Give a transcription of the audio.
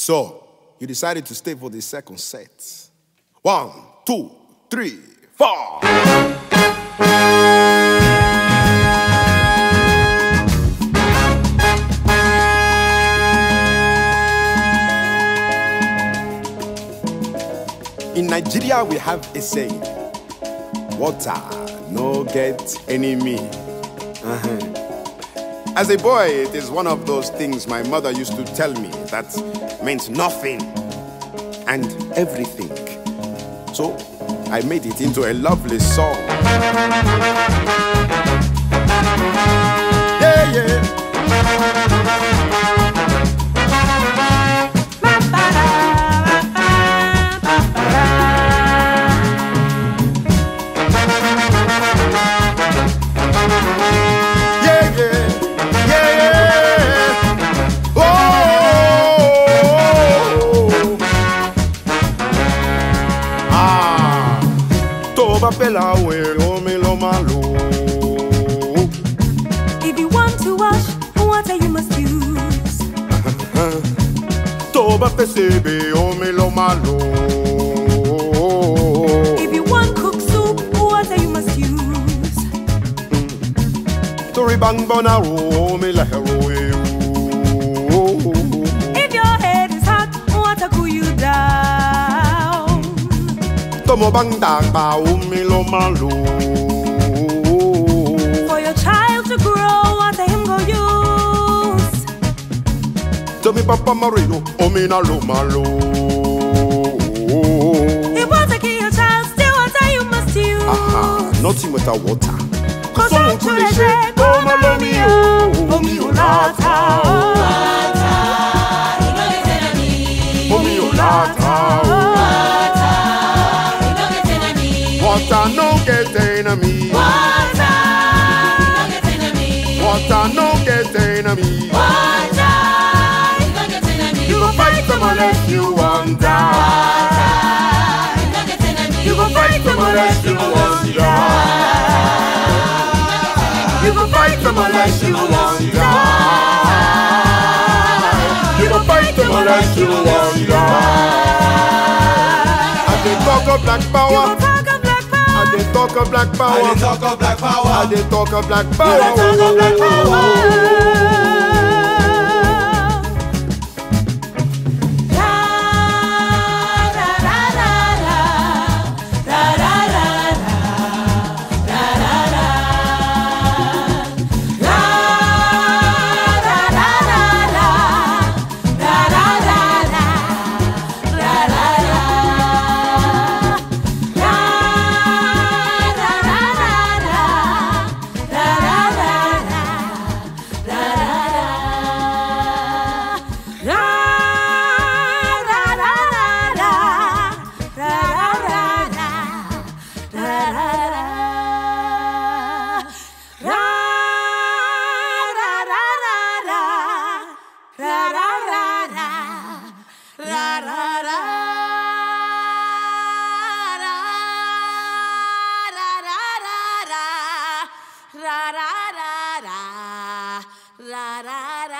So, you decided to stay for the second set. One, two, three, four. In Nigeria, we have a saying water no get enemy. Uh-huh. As a boy, it is one of those things my mother used to tell me that meant nothing and everything. So I made it into a lovely song. Yeah, yeah. Tó bá fẹ́ la wẹ̀ omi ló máa lò. If you want to wash, water you must use. Tó bá fẹ́ sebẹ̀ omi ló máa lò. If you want cook soup, water you must use. Torí bá ń gbọ́n náà ro omi Tọ́mọ bá ń dàgbà omi um, ló máa lò. For your child to grow, water him go use. Tómi pápá máa rè lo omi náà ló máa lò. If water kill your child, still water you must use. Aha, nothing without water. Kò sóhun tún lè ṣe kó má lómi o. Omi Water no get enemy. Water no get enemy. Water no get enemy. Water no get enemy. You go fight them unless you want die. You go fight them unless you want die. You go fight them unless you want die. You go fight them unless you want die. I dey talk of black power. Talk of black I power. dey talk of black I power. dey talk of black I power. dey talk of black You power. go talk of black power. La la la, la la. da